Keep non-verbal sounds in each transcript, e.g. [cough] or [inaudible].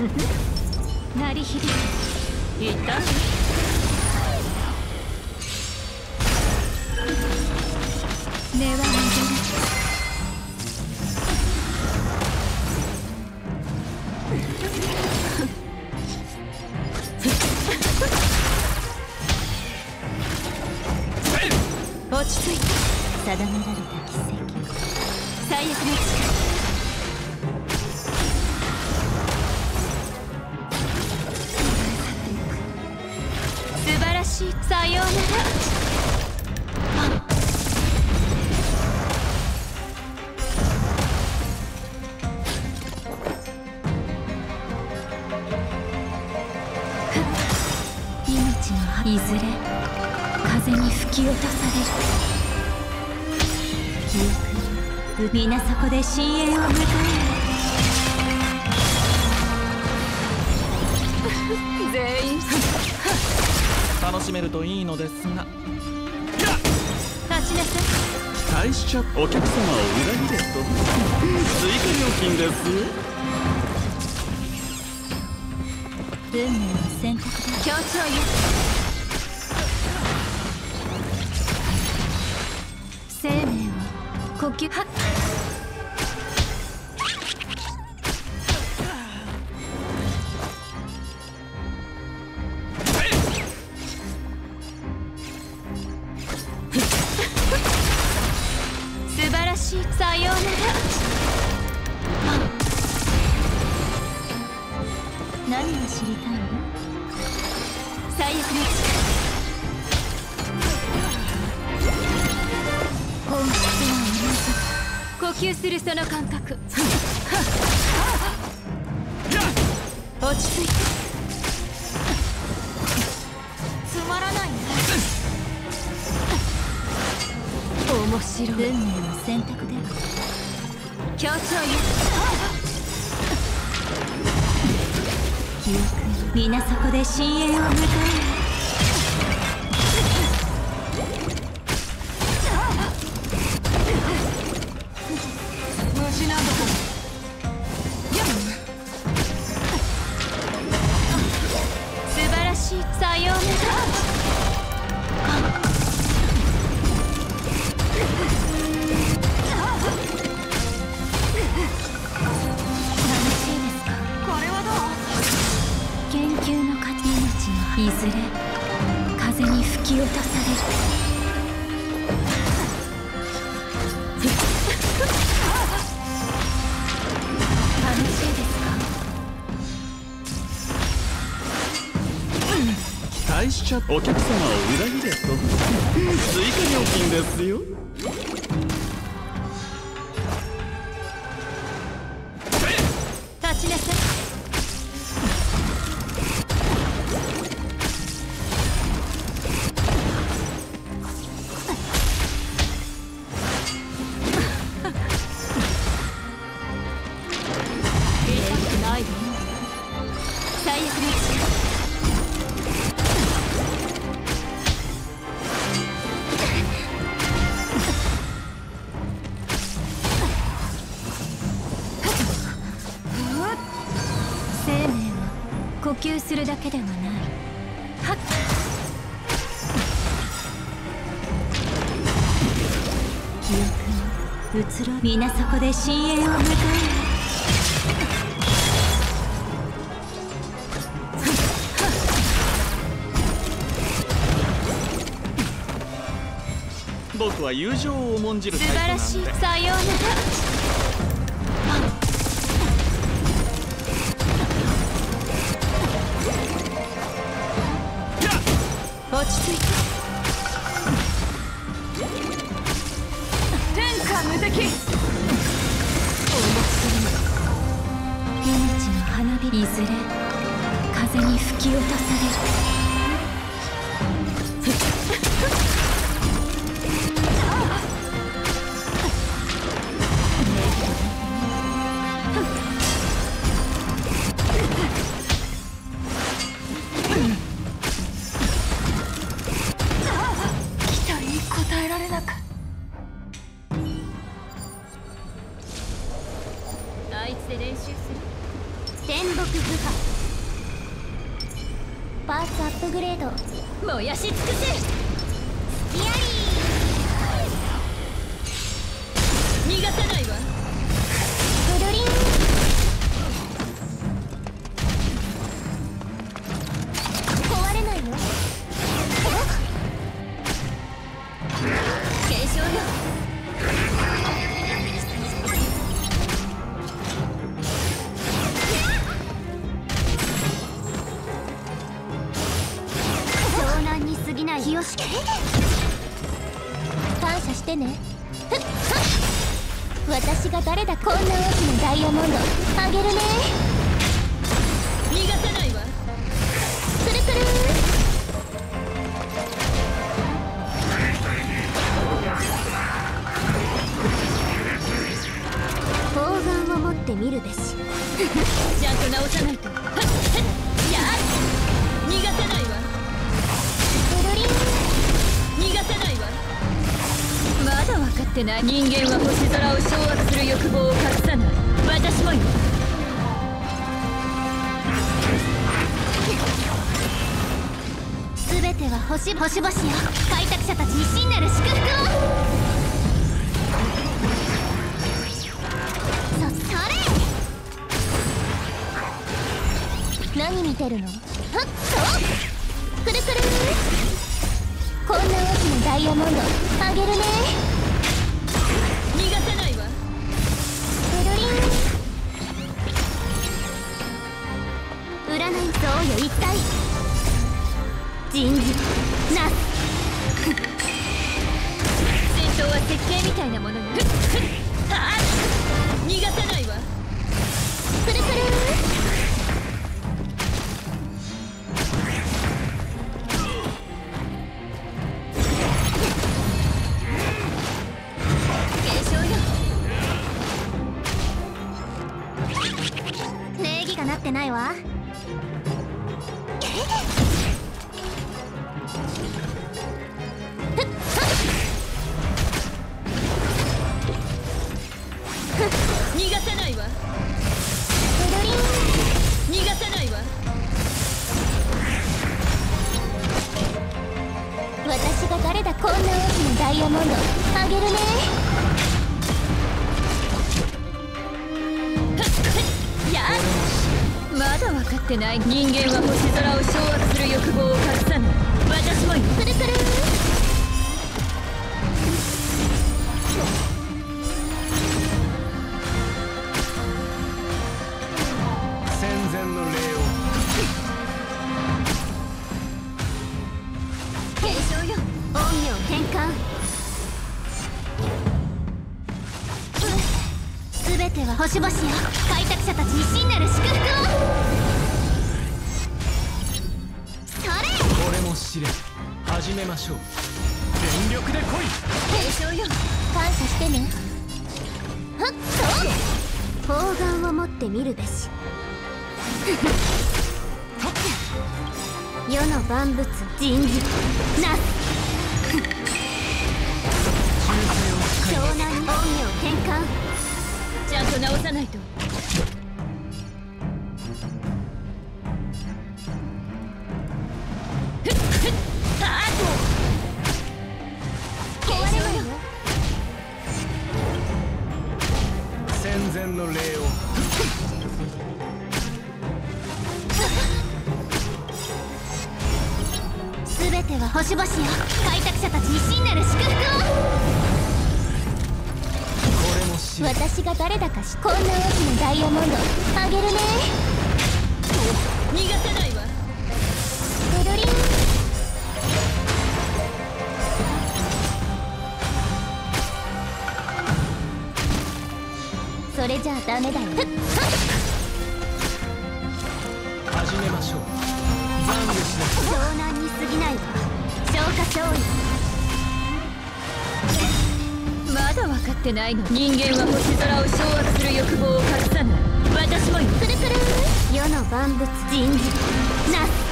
鳴り響きいた根は戻る。[laughs] 落ち着いて定められた奇跡。最悪の力しさようなら。命のいずれ風に吹き落とされる記憶皆そこで深淵を迎える全員楽しめるといいのですが。立ちなさい大しちゃお客様を裏切れと。追加料金です。よ運命の選択だ。協調よ。生命を呼吸。はっりたい。の最悪の力本質は同じ呼吸するその感覚落ち着いてつまらないね面白い運命の選択では協調よ憶皆そこで深淵を迎えいずれ風に吹き落とされる。楽しいですか大しちゃお客様を裏切れと。[laughs] 追加料金ですよ呼吸するだけではない。はっ。記憶に移ろい。皆そこで深淵を迎える。僕は友情を重んじる素晴らしい。さようなら逃がさない。私が誰だこんな大きなダイヤモンドあげるね。逃がさないわ。くるくる。砲丸を持ってみるべし。[laughs] ちゃんと直さないとかってない。人間は星空を掌握する欲望を隠さない。私もよ。すべては星星々よ。開拓者たちに真なる祝福を。そそれ。何見てるの？はっとくるくる。こんな大きなダイヤモンドあげるね。人事。なす [laughs] 戦闘は設計みたいなものよが誰だこんな大きなダイヤモンドあげるね。[laughs] やっまだ分かってない。人間は星空を掌握する欲望を隠さない。私もよくるくる転換すべては星々よ開拓者たちに真なる祝福を。それ。これも試練始めましょう。全力で来い。継承よ。感謝してね。はっと。砲丸を持ってみるべし。世の万物人事。なす湘南に陰陽転換ちゃんと直さないとふっふっはあ壊れないよ戦前の礼を。すべては星々よ。開拓者たちに真なる祝福を。私が誰だかしこんな大きなダイヤモン。ドあげるね逃がさないわブルリン。それじゃあダメだよ始めましょう懺悔しな湘南に過ぎないわ消化勝利まだ分かってないの人間は星空を掌握する欲望を隠さない。私もよ。くるくる。世の万物。人事。なす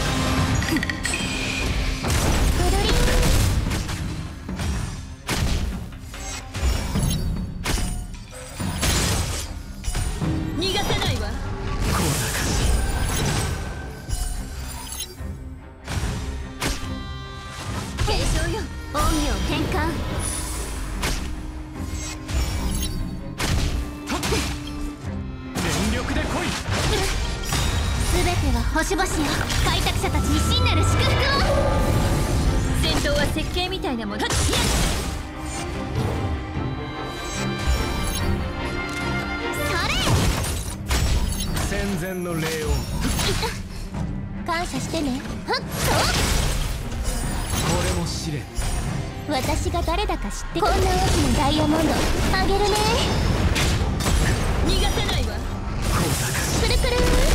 星々よ。開拓者たちに真なる祝福を。戦闘は設計みたいなもの。戦前の礼を。感謝してね。はっと。これも試練私が誰だか知って。こんな大きなダイヤモンド。あげるね。逃がさないわ。くるくる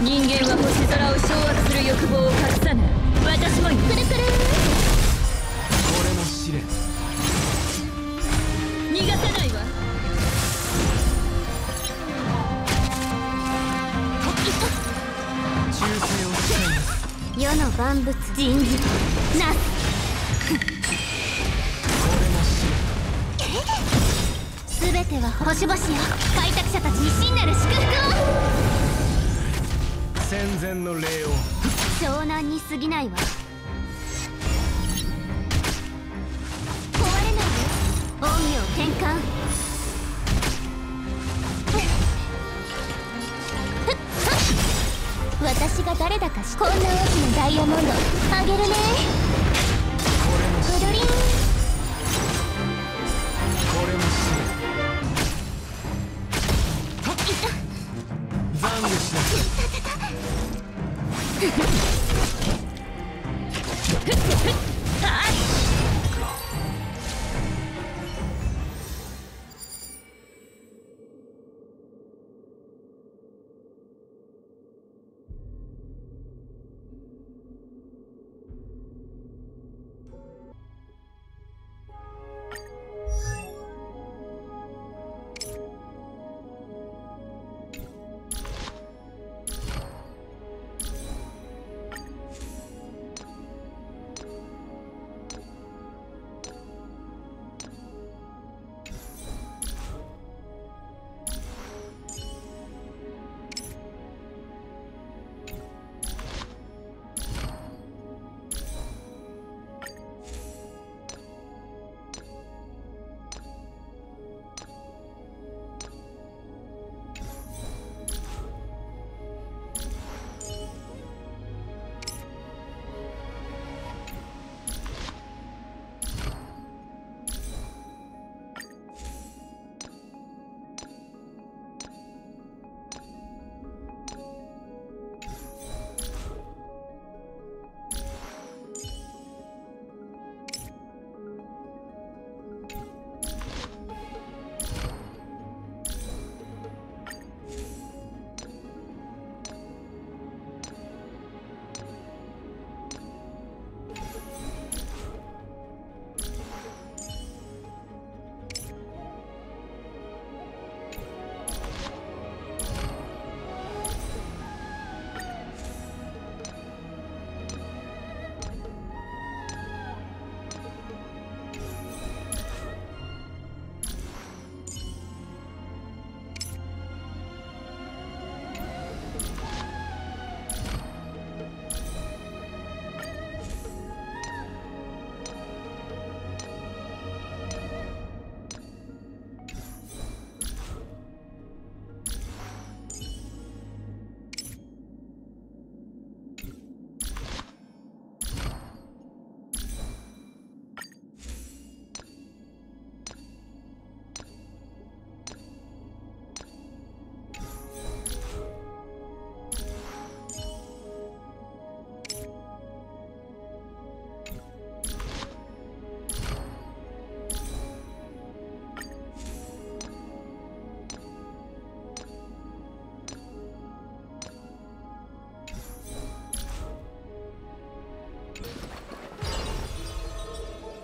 人間は星空を掌握する欲望を隠さない私もく。るくるこれ。も試練逃がさないわ。忠誠を誓います世の万物。人事。なすこれも試練全ては星々よ開拓者たちに真なる祝福を戦前の礼を。湘南に過ぎないわ。壊れないよ。陰陽転換。私が誰だか知こんな大きなダイヤモンドあげるね。これも試練くるりんこれも試練懺悔しなさい結構!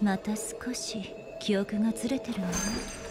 また少し記憶がずれてるわね。